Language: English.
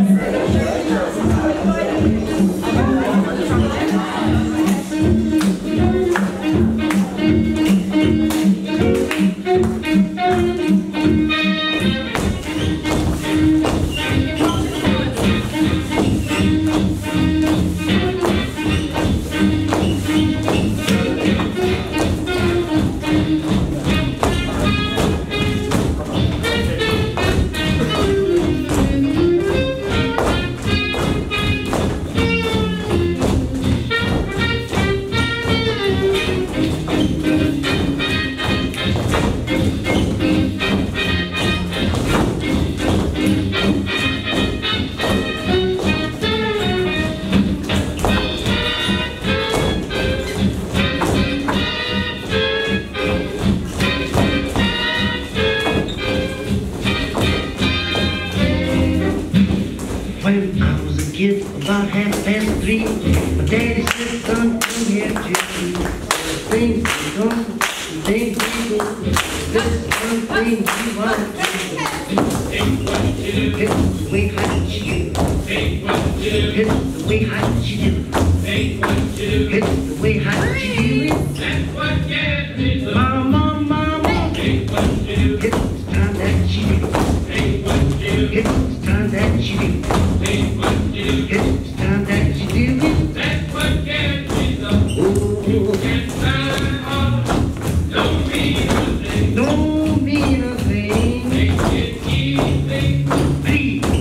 Yes. When I was a kid, about half past three, my daddy said, son, come here to see. Things we don't, things we do. This one thing we want to do. It's the way I you. It's the way I you. It's the way I you. Mama, mama. It's time that you do.